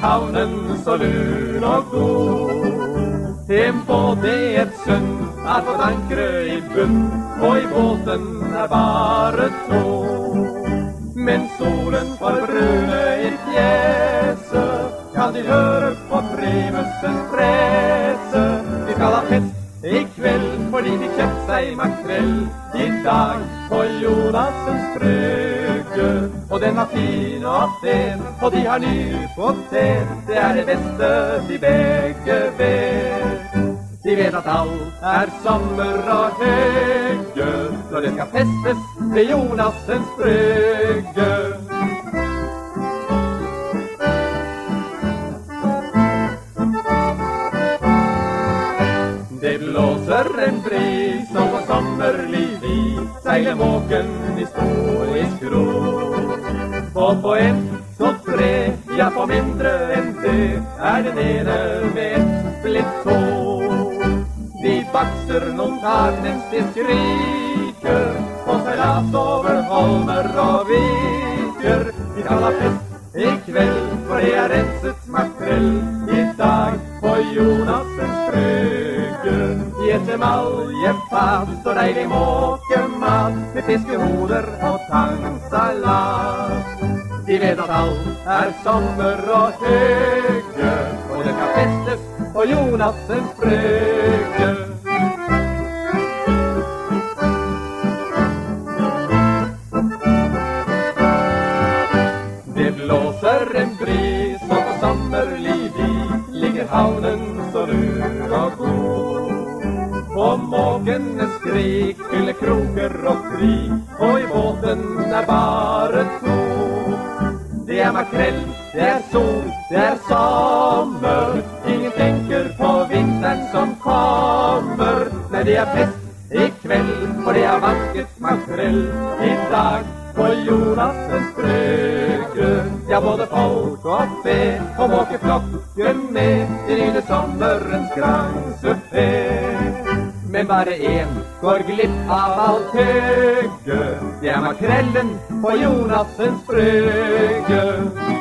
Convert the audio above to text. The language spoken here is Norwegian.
havnen så lun og god. En på er et sund, er fått ankre i bunn, og i båten er bare to. Men solen får brune i fjeset, kan de høre på primusens prese. Vi skal ha fest i kveld fordi de kjøpt seg makrell i dag på Jonasens brygge. Og den var fin og fen, og de har ny potet. Det er det beste de begge vet. De vet at alt er sommer og hegge når det skal festes ved Jonasens brygge. Det blåser en bris og på sommerlig vis seiler måken. Og på en så tre, ja på mindre enn det, er det nede med et blitt tå. De bakser noen tar mens de skriker, og seilas over holmer og viker. Vi skal ha fest i kveld, for det er renset makrell i dag på Jonasens brygge. I et emaljefat står deilig måkemat med fiskehoder og tangsalat. De vet at alt er sommer og hygge, og det skal festes på Jonasens brygge. Det blåser en bris, og på sommerlig i ligger havnen så lun og god. Og måkene skrik, fyller kroker og fri, og i båten er er makrell, det er sol, det er sommer. Ingen tenker på vinteren som kommer. Nei, det er fest i kveld, for det er vasket makrell i dag på Jonasens brygge. Ja, både folk og fe og måkeflokken med i nyte sommerens gransefé. Men bare én går glipp av alt hygge. Det er makrellen på Jonassens brygge.